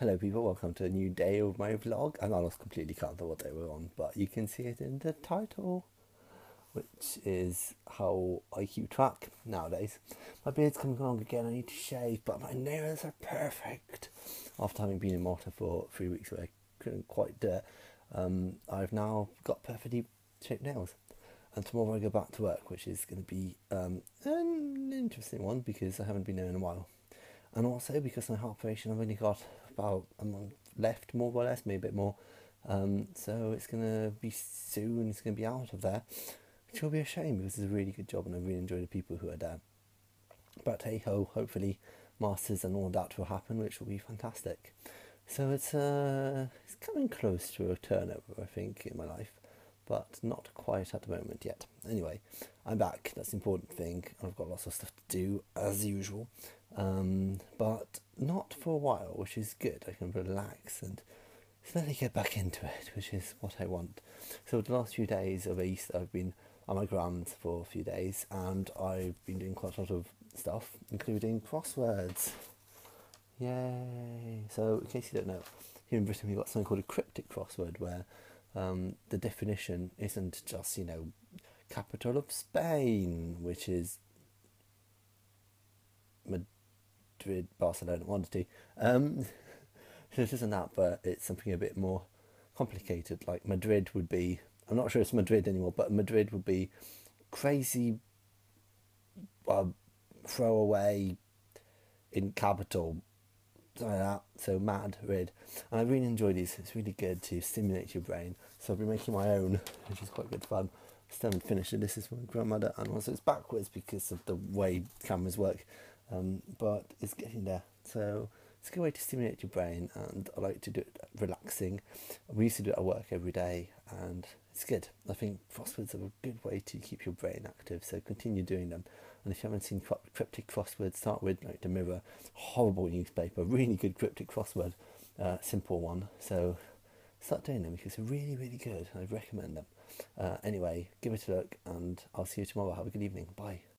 Hello people, welcome to a new day of my vlog. And I lost completely count of what day we're on, but you can see it in the title, which is how I keep track nowadays. My beard's coming along again, I need to shave, but my nails are perfect. After having been in Malta for three weeks where I couldn't quite do it, um, I've now got perfectly shaped nails. And tomorrow I go back to work, which is going to be um, an interesting one because I haven't been there in a while. And also because my heart operation, I've only got about a month left, more or less, maybe a bit more. Um, so it's going to be soon, it's going to be out of there, which will be a shame because it's a really good job and I really enjoy the people who are there. But hey ho, hopefully masters and all that will happen, which will be fantastic. So it's uh, it's coming close to a turnover, I think, in my life, but not quite at the moment yet. Anyway, I'm back. That's the important thing. I've got lots of stuff to do as usual, um, but not for a while, which is good. I can relax and slowly get back into it, which is what I want. So the last few days of Easter, I've been on my grams for a few days, and I've been doing quite a lot of stuff, including crosswords. Yay! So, in case you don't know, here in Britain we've got something called a cryptic crossword, where um, the definition isn't just you know capital of Spain, which is Madrid, Barcelona, one to two. Um, it isn't that, but it's something a bit more complicated. Like Madrid would be, I'm not sure it's Madrid anymore, but Madrid would be crazy, uh, throwaway in capital, something like that. So mad, red. And I really enjoy these. It's really good to stimulate your brain. So I've been making my own, which is quite good fun. Still haven't finished. This is from my grandmother, and also it's backwards because of the way cameras work um, but it's getting there. So it's a good way to stimulate your brain, and I like to do it relaxing. We used to do it at work every day, and it's good. I think crosswords are a good way to keep your brain active, so continue doing them. And if you haven't seen cryptic crosswords, start with like the Mirror, horrible newspaper, really good cryptic crossword, uh, simple one. So start doing them because they're really, really good. I recommend them. Uh, anyway, give it a look, and I'll see you tomorrow. Have a good evening. Bye.